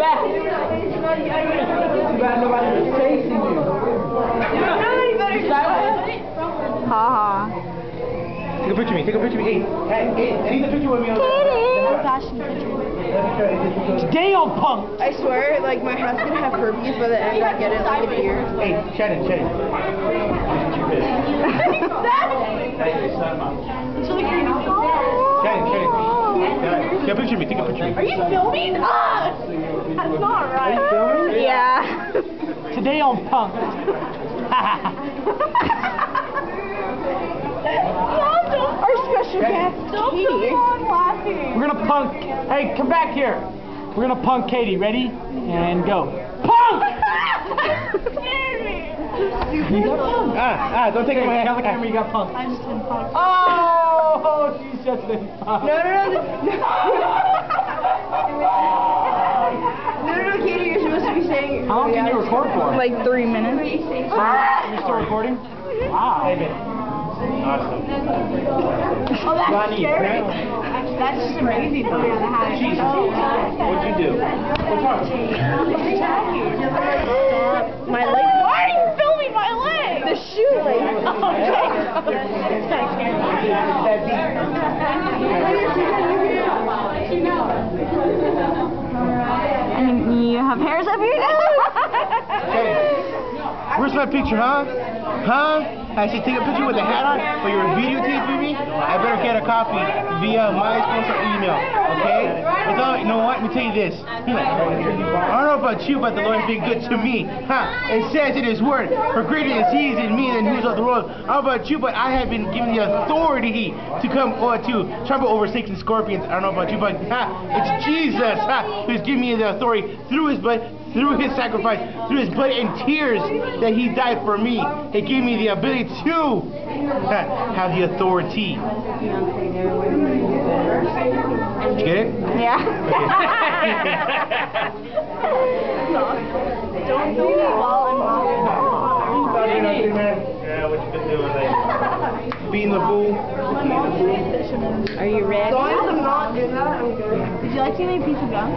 back. Bad nobody's chasing you. Ha ha. Take a picture of me. Take a picture of me. Hey, hey, hey, I need a picture with me. Oh gosh, you picture. Damn, punk. I swear, like my husband have herpes by the end I get it like in a year. Hey, Shannon, Shannon. Shannon, Shannon. Yeah, Take a picture of me. Take a picture of me. Are you filming us? That's not right. filming? Yeah. Today on punk. Our special guest, Kattie. We're gonna punk. Hey, come back here. We're gonna punk Kattie. Ready? And go. Punk! Ah, ah, don't take it Okay, away. tell the camera you got punked. I just been punked. Oh, she's just been punked. No, no, no. No, no, no, Kattie, you're supposed to be saying. How long can you record for? Like three minutes. You're still recording? Wow. Hey. Awesome. Oh, that's Ronnie, scary. That's just amazing. Oh, yeah, the hat. Jesus. Oh, What'd you do? What's wrong? My leg. Why are you filming my leg? The shoelace. That beat. And you have hairs up your Hey, where's my picture, huh? Huh? I should take a picture with the hat on, but you're videotaping me? I better get a copy via my sponsor email, okay? You know what? Let me tell you this. I don't know about you, but the Lord's been good to me. It says in His Word, for greater is He is in me than who's of the world. How about you? But I have been given the authority to come or to trample over snakes and scorpions. I don't know about you, but it's Jesus huh, who's given me the authority through His blood, through His sacrifice, through His blood and tears that He died for me. He gave me the ability to have the authority. Did you get it? Yeah. Don't do me while I'm Yeah, what you been doing? Being the fool. Are you ready? As long as I'm not doing that, I'm good. Would you like to give me a piece of gum?